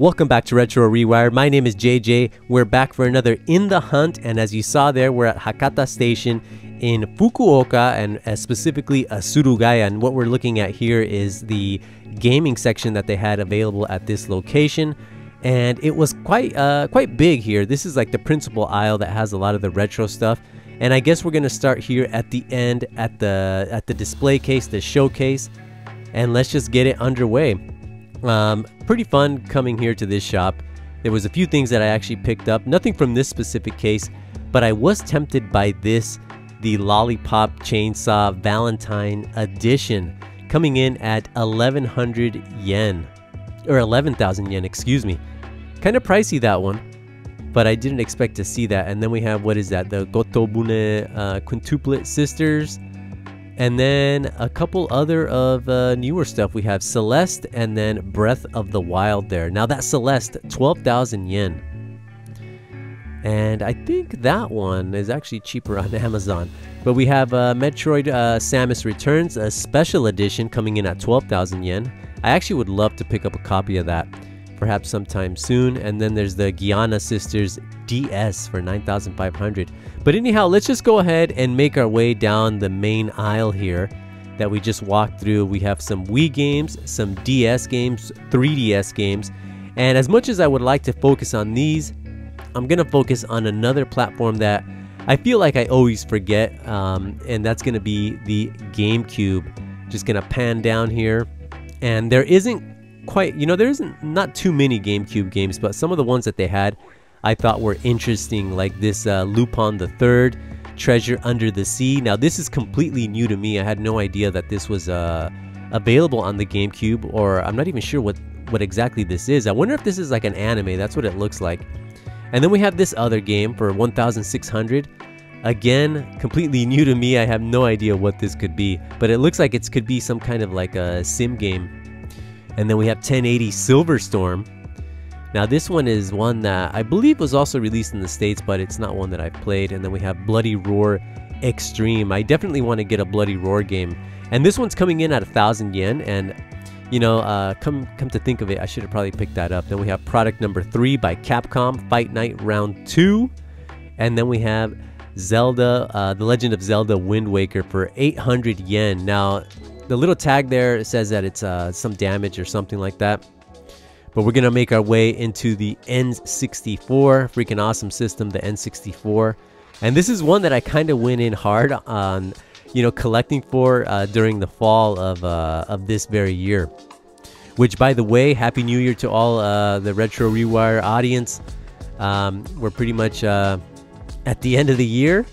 Welcome back to Retro Rewired. My name is JJ. We're back for another In the Hunt, and as you saw there, we're at Hakata Station in Fukuoka, and uh, specifically a Surugaya. And what we're looking at here is the gaming section that they had available at this location, and it was quite uh, quite big here. This is like the principal aisle that has a lot of the retro stuff. And I guess we're gonna start here at the end at the at the display case, the showcase, and let's just get it underway. Um, pretty fun coming here to this shop. There was a few things that I actually picked up. Nothing from this specific case, but I was tempted by this, the Lollipop Chainsaw Valentine Edition, coming in at 1100 yen. Or 11,000 yen, excuse me. Kind of pricey that one, but I didn't expect to see that. And then we have, what is that? The Gotobune uh, Quintuplet Sisters and then a couple other of uh, newer stuff. We have Celeste and then Breath of the Wild there. Now that Celeste, 12,000 yen. And I think that one is actually cheaper on Amazon. But we have uh, Metroid uh, Samus Returns, a special edition coming in at 12,000 yen. I actually would love to pick up a copy of that perhaps sometime soon. And then there's the Giana Sisters DS for 9,500. But anyhow, let's just go ahead and make our way down the main aisle here that we just walked through. We have some Wii games, some DS games, 3DS games. And as much as I would like to focus on these, I'm going to focus on another platform that I feel like I always forget, um, and that's going to be the GameCube. Just going to pan down here. And there isn't quite, you know, there isn't not too many GameCube games, but some of the ones that they had I thought were interesting, like this uh, Lupin the Third, Treasure Under the Sea. Now this is completely new to me. I had no idea that this was uh, available on the GameCube, or I'm not even sure what what exactly this is. I wonder if this is like an anime. That's what it looks like. And then we have this other game for 1,600. Again, completely new to me. I have no idea what this could be, but it looks like it could be some kind of like a sim game and then we have 1080 Silverstorm. Now this one is one that I believe was also released in the States, but it's not one that I've played. And then we have Bloody Roar Extreme. I definitely want to get a Bloody Roar game. And this one's coming in at a thousand yen. And you know, uh, come come to think of it, I should have probably picked that up. Then we have product number three by Capcom, Fight Night Round Two, and then we have Zelda, uh, The Legend of Zelda Wind Waker for 800 yen. Now, the little tag there says that it's uh, some damage or something like that. But we're going to make our way into the N64. Freaking awesome system, the N64. And this is one that I kind of went in hard on, you know, collecting for uh, during the fall of, uh, of this very year. Which, by the way, Happy New Year to all uh, the Retro Rewire audience. Um, we're pretty much uh, at the end of the year.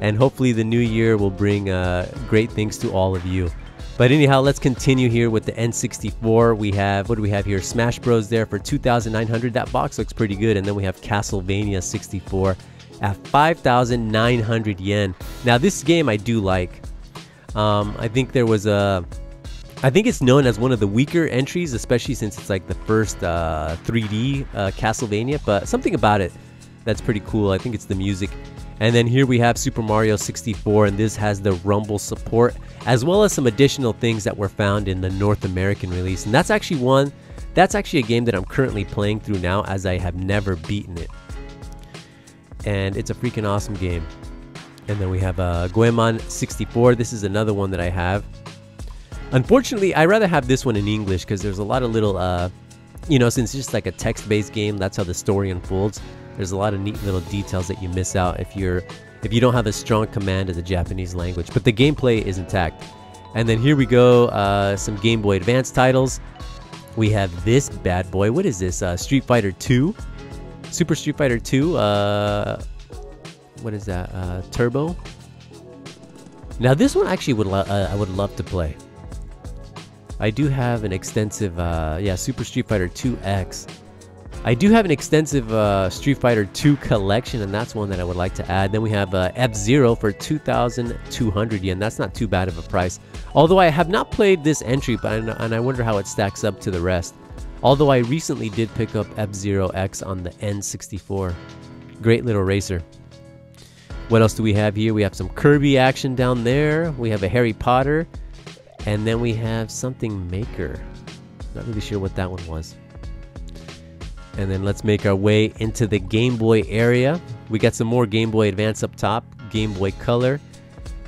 And hopefully the new year will bring uh, great things to all of you. But anyhow, let's continue here with the N64. We have, what do we have here? Smash Bros. there for 2,900. That box looks pretty good. And then we have Castlevania 64 at 5,900 yen. Now, this game I do like. Um, I think there was a. I think it's known as one of the weaker entries, especially since it's like the first uh, 3D uh, Castlevania. But something about it that's pretty cool. I think it's the music. And then here we have Super Mario 64, and this has the Rumble support, as well as some additional things that were found in the North American release. And that's actually one, that's actually a game that I'm currently playing through now, as I have never beaten it. And it's a freaking awesome game. And then we have uh, Goemon 64. This is another one that I have. Unfortunately, I rather have this one in English because there's a lot of little, uh, you know, since it's just like a text-based game, that's how the story unfolds. There's a lot of neat little details that you miss out if you're if you don't have a strong command of the Japanese language. But the gameplay is intact. And then here we go, uh, some Game Boy Advance titles. We have this bad boy. What is this? Uh, Street Fighter 2, Super Street Fighter 2. Uh, what is that? Uh, Turbo. Now this one actually would uh, I would love to play. I do have an extensive, uh, yeah, Super Street Fighter 2X. I do have an extensive uh, Street Fighter 2 collection, and that's one that I would like to add. Then we have uh, F-Zero for 2,200 yen. That's not too bad of a price. Although I have not played this entry, but I, and I wonder how it stacks up to the rest. Although I recently did pick up F-Zero X on the N64. Great little racer. What else do we have here? We have some Kirby action down there. We have a Harry Potter. And then we have something Maker. Not really sure what that one was. And then let's make our way into the Game Boy area. We got some more Game Boy Advance up top, Game Boy Color.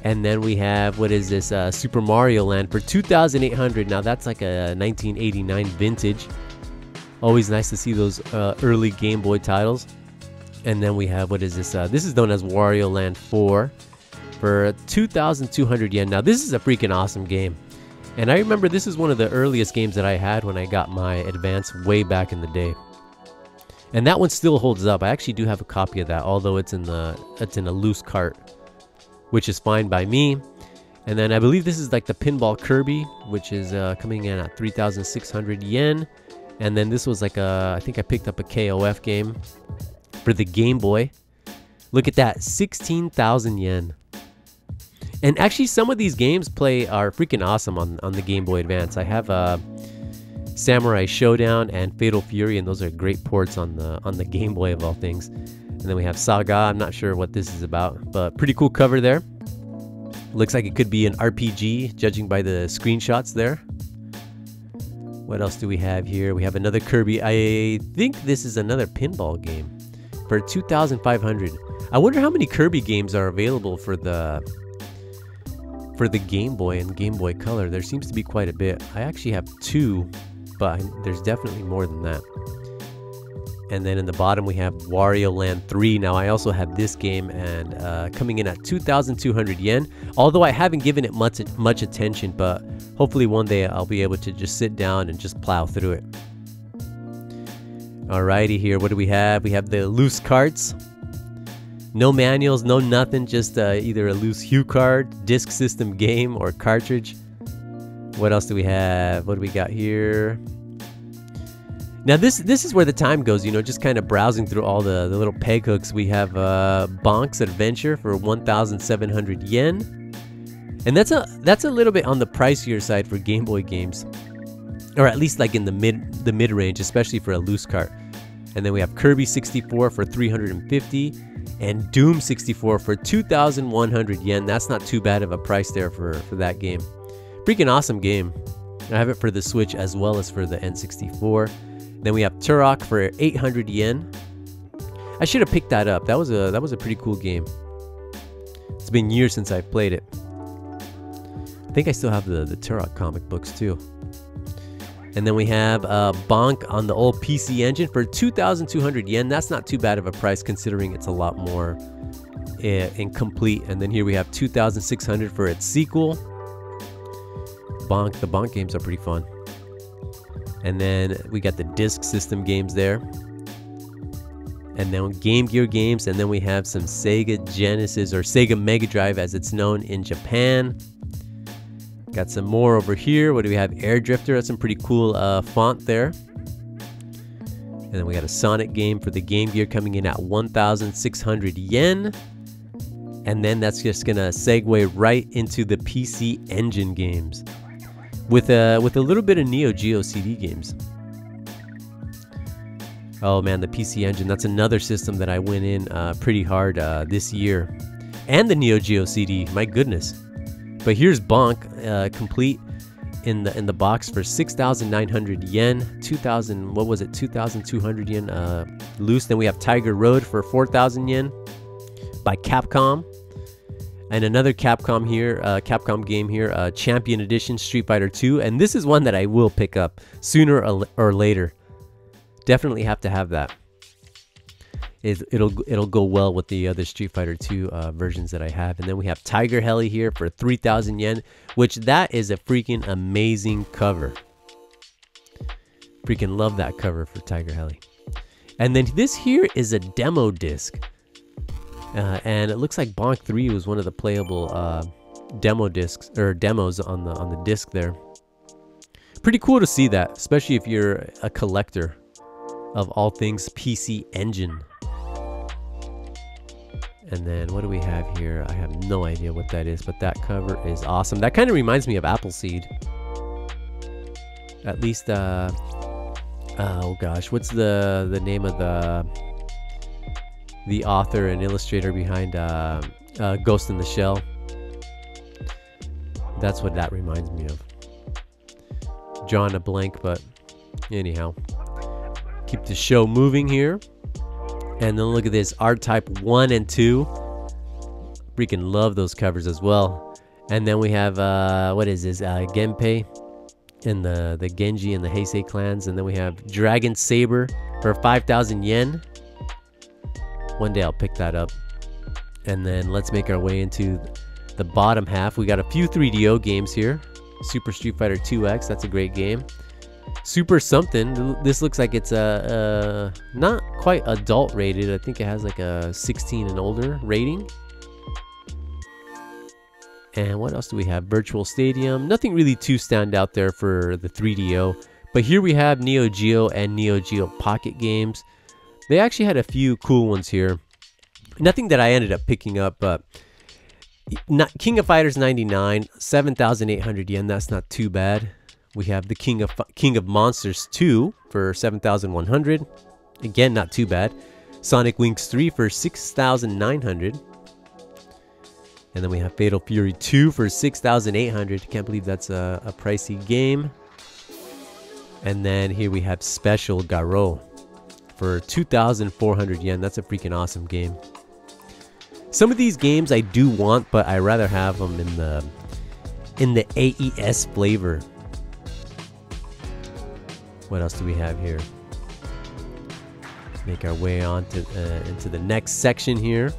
And then we have, what is this, uh, Super Mario Land for 2800 Now that's like a 1989 vintage. Always nice to see those uh, early Game Boy titles. And then we have, what is this? Uh, this is known as Wario Land 4 for 2,200 yen. Now this is a freaking awesome game. And I remember this is one of the earliest games that I had when I got my Advance way back in the day. And that one still holds up. I actually do have a copy of that, although it's in the it's in a loose cart, which is fine by me. And then I believe this is like the Pinball Kirby, which is uh, coming in at 3,600 yen. And then this was like a, I think I picked up a KOF game for the Game Boy. Look at that, 16,000 yen. And actually, some of these games play are freaking awesome on, on the Game Boy Advance. I have uh, Samurai Showdown and Fatal Fury, and those are great ports on the on the Game Boy of all things. And then we have Saga. I'm not sure what this is about, but pretty cool cover there. Looks like it could be an RPG, judging by the screenshots there. What else do we have here? We have another Kirby. I think this is another pinball game for 2,500. I wonder how many Kirby games are available for the for the Game Boy and Game Boy Color. There seems to be quite a bit. I actually have two but there's definitely more than that. And then in the bottom we have Wario Land 3. Now I also have this game and uh, coming in at 2,200 yen. Although I haven't given it much much attention, but hopefully one day I'll be able to just sit down and just plow through it. Alrighty, here what do we have? We have the loose carts. No manuals, no nothing, just uh, either a loose HuCard, disk system game, or cartridge. What else do we have? What do we got here? Now this this is where the time goes, you know, just kind of browsing through all the, the little peg hooks. We have uh, Bonk's Adventure for 1,700 yen, and that's a that's a little bit on the pricier side for Game Boy games, or at least like in the mid the mid range, especially for a loose cart. And then we have Kirby 64 for 350, and Doom 64 for 2,100 yen. That's not too bad of a price there for for that game. Freaking awesome game. I have it for the Switch as well as for the N64. Then we have Turok for 800 yen. I should have picked that up. That was a that was a pretty cool game. It's been years since I've played it. I think I still have the the Turok comic books too. And then we have uh, Bonk on the old PC Engine for 2,200 yen. That's not too bad of a price considering it's a lot more uh, incomplete. And then here we have 2,600 for its sequel. Bonk. The Bonk games are pretty fun. And then we got the disc system games there. And then Game Gear games. And then we have some Sega Genesis or Sega Mega Drive as it's known in Japan. Got some more over here. What do we have? Air Drifter. That's some pretty cool uh, font there. And then we got a Sonic game for the Game Gear coming in at 1,600 yen. And then that's just gonna segue right into the PC Engine games with a with a little bit of Neo Geo CD games. Oh man, the PC Engine. That's another system that I went in uh, pretty hard uh, this year, and the Neo Geo CD. My goodness. But here's Bonk, uh, complete in the in the box for 6,900 yen, 2,000. What was it? 2,200 yen uh, loose. Then we have Tiger Road for 4,000 yen by Capcom. And another Capcom here, uh, Capcom game here, uh, Champion Edition Street Fighter 2. And this is one that I will pick up sooner or later. Definitely have to have that. It, it'll it'll go well with the other Street Fighter 2 uh, versions that I have. And then we have Tiger Heli here for 3,000 yen, which that is a freaking amazing cover. Freaking love that cover for Tiger Heli. And then this here is a demo disc. Uh, and it looks like Bonk 3 was one of the playable uh, demo discs or demos on the on the disc there. Pretty cool to see that, especially if you're a collector of all things PC Engine. And then what do we have here? I have no idea what that is, but that cover is awesome. That kind of reminds me of Appleseed. At least, uh, oh gosh, what's the the name of the the author and illustrator behind uh, uh, Ghost in the Shell. That's what that reminds me of. John a blank, but anyhow. Keep the show moving here. And then look at this R-Type 1 and 2. Freaking love those covers as well. And then we have, uh, what is this? Uh, Genpei and the, the Genji and the Heisei clans. And then we have Dragon Saber for 5,000 yen. One day I'll pick that up. And then let's make our way into the bottom half. We got a few 3DO games here. Super Street Fighter 2X, that's a great game. Super something. This looks like it's a, a not quite adult rated. I think it has like a 16 and older rating. And what else do we have? Virtual Stadium. Nothing really too stand out there for the 3DO. But here we have Neo Geo and Neo Geo Pocket games. They actually had a few cool ones here. Nothing that I ended up picking up, but King of Fighters 99, 7,800 yen. That's not too bad. We have the King of King of Monsters 2 for 7,100. Again, not too bad. Sonic Wings 3 for 6,900. And then we have Fatal Fury 2 for 6,800. Can't believe that's a, a, pricey game. And then here we have Special Garou for 2,400 yen. That's a freaking awesome game. Some of these games I do want, but I rather have them in the in the AES flavor. What else do we have here? Make our way on to uh, into the next section here.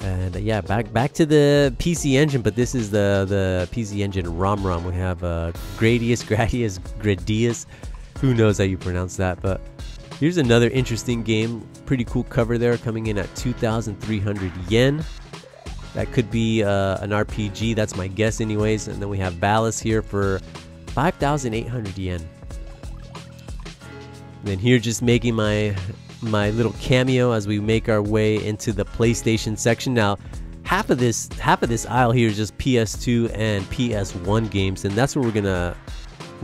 And uh, yeah, back back to the PC Engine, but this is the the PC Engine ROM ROM. We have uh, Gradius, Gradius, Gradius. Who knows how you pronounce that? But here's another interesting game. Pretty cool cover there, coming in at 2,300 yen. That could be uh, an RPG. That's my guess, anyways. And then we have Valis here for 5,800 yen. And then here, just making my my little cameo as we make our way into the PlayStation section. Now, half of this half of this aisle here is just PS2 and PS1 games, and that's where we're gonna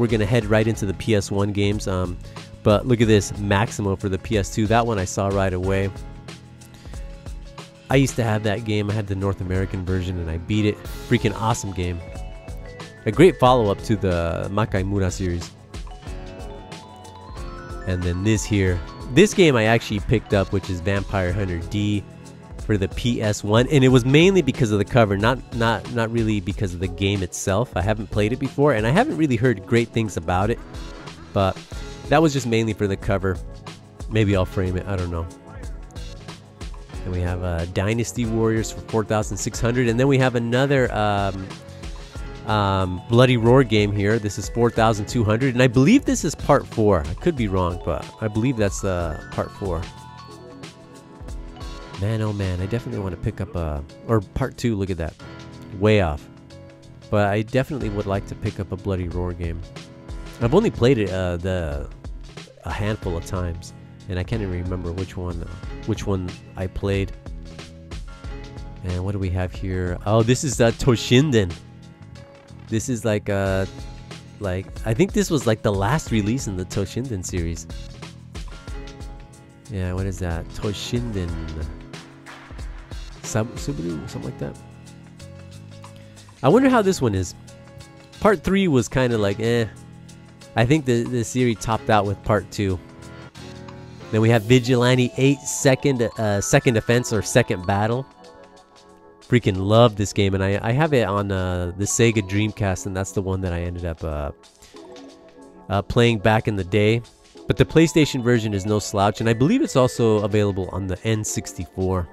we're gonna head right into the PS1 games. Um, but look at this Maximo for the PS2. That one I saw right away. I used to have that game. I had the North American version and I beat it. Freaking awesome game. A great follow up to the Makai Mura series. And then this here, this game I actually picked up, which is Vampire Hunter D for the PS1, and it was mainly because of the cover, not not not really because of the game itself. I haven't played it before, and I haven't really heard great things about it, but that was just mainly for the cover. Maybe I'll frame it. I don't know. And we have uh, Dynasty Warriors for 4,600, and then we have another um, um, Bloody Roar game here. This is 4,200, and I believe this is part four. I could be wrong, but I believe that's uh, part four. Man, oh man, I definitely want to pick up a or part two. Look at that, way off. But I definitely would like to pick up a Bloody Roar game. I've only played it uh, the a handful of times, and I can't even remember which one which one I played. And what do we have here? Oh, this is uh, Toshinden. This is like uh like I think this was like the last release in the Toshinden series. Yeah, what is that? Toshinden Sub Subaru, something like that. I wonder how this one is. Part three was kind of like eh. I think the the series topped out with part two. Then we have Vigilante 8 second uh, second offense or second battle freaking love this game, and I, I have it on uh, the Sega Dreamcast, and that's the one that I ended up uh, uh, playing back in the day. But the PlayStation version is no slouch, and I believe it's also available on the N64.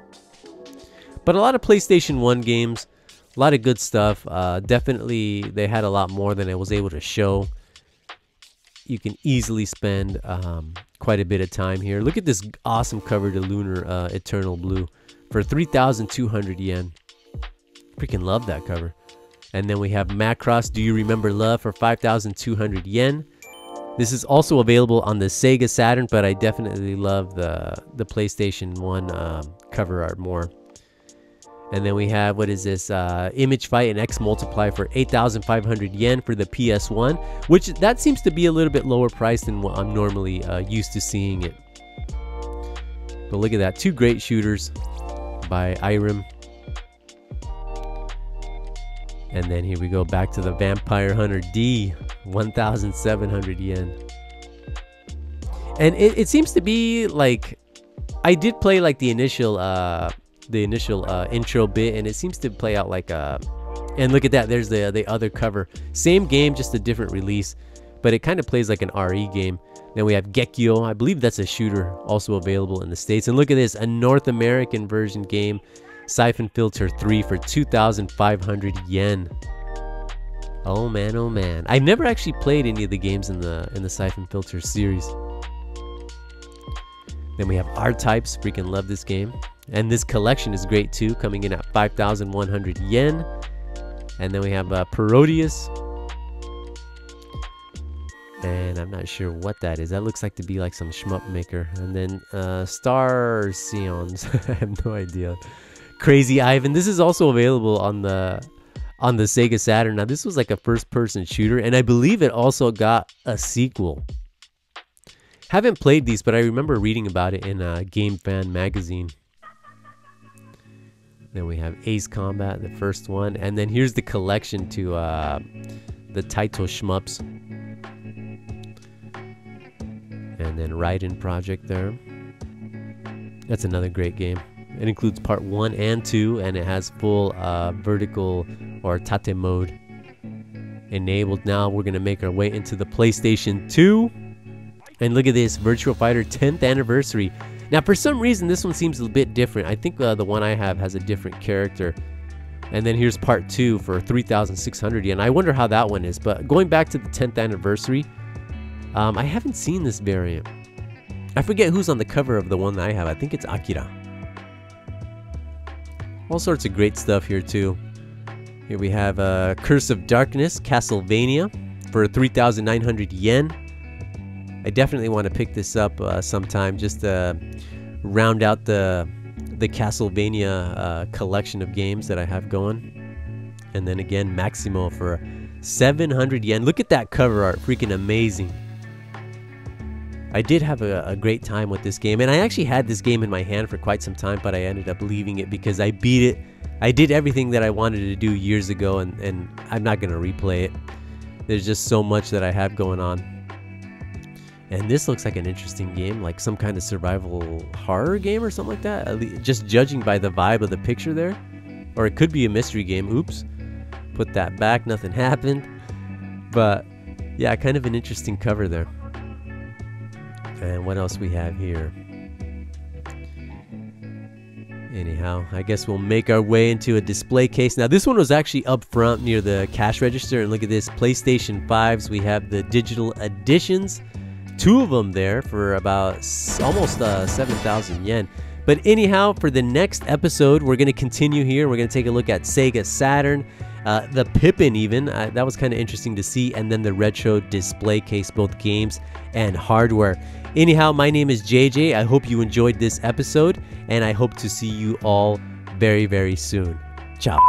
But a lot of PlayStation 1 games, a lot of good stuff. Uh, definitely, they had a lot more than I was able to show. You can easily spend um, quite a bit of time here. Look at this awesome cover to Lunar uh, Eternal Blue for 3,200 yen. Freaking love that cover. And then we have Macross Do You Remember Love for 5,200 yen. This is also available on the Sega Saturn, but I definitely love the, the PlayStation 1 um, cover art more. And then we have, what is this? Uh, Image Fight and X Multiply for 8,500 yen for the PS1, which that seems to be a little bit lower price than what I'm normally uh, used to seeing it. But look at that, two great shooters by Irem And then here we go back to the Vampire Hunter D, 1,700 yen. And it, it seems to be like I did play like the initial uh the initial uh intro bit and it seems to play out like a. and look at that there's the the other cover. Same game just a different release, but it kind of plays like an RE game. Then we have Gekyo. I believe that's a shooter also available in the States. And look at this, a North American version game, Syphon Filter 3 for 2,500 yen. Oh man, oh man. I've never actually played any of the games in the in the Syphon Filter series. Then we have R-Types, freaking love this game. And this collection is great too, coming in at 5,100 yen. And then we have uh, Parodius, and I'm not sure what that is. That looks like to be like some shmup maker. And then uh, Star Sions. I have no idea. Crazy Ivan. This is also available on the on the Sega Saturn. Now this was like a first-person shooter, and I believe it also got a sequel. Haven't played these, but I remember reading about it in a Game Fan magazine. Then we have Ace Combat, the first one, and then here's the collection to uh, the Taito shmups and then Raiden Project there. That's another great game. It includes part one and two, and it has full uh, vertical or tate mode enabled. Now we're gonna make our way into the PlayStation 2, and look at this Virtual Fighter 10th anniversary. Now, for some reason, this one seems a bit different. I think uh, the one I have has a different character. And then here's part two for 3,600 yen. I wonder how that one is. But going back to the 10th anniversary, um, I haven't seen this variant. I forget who's on the cover of the one that I have. I think it's Akira. All sorts of great stuff here too. Here we have uh, Curse of Darkness, Castlevania, for 3,900 yen. I definitely want to pick this up uh, sometime just to round out the the Castlevania uh, collection of games that I have going. And then again, Maximo for 700 yen. Look at that cover art, freaking amazing. I did have a, a, great time with this game, and I actually had this game in my hand for quite some time, but I ended up leaving it because I beat it. I did everything that I wanted to do years ago, and, and I'm not going to replay it. There's just so much that I have going on. And this looks like an interesting game, like some kind of survival horror game or something like that. Just judging by the vibe of the picture there. Or it could be a mystery game. Oops. Put that back, nothing happened. But yeah, kind of an interesting cover there. And what else we have here? Anyhow, I guess we'll make our way into a display case. Now, this one was actually up front near the cash register. And look at this PlayStation 5s. We have the digital editions. Two of them there for about almost uh, 7,000 yen. But anyhow, for the next episode, we're going to continue here. We're going to take a look at Sega Saturn, uh, the Pippin even. Uh, that was kind of interesting to see. And then the retro display case, both games and hardware. Anyhow, my name is JJ. I hope you enjoyed this episode, and I hope to see you all very, very soon. Ciao.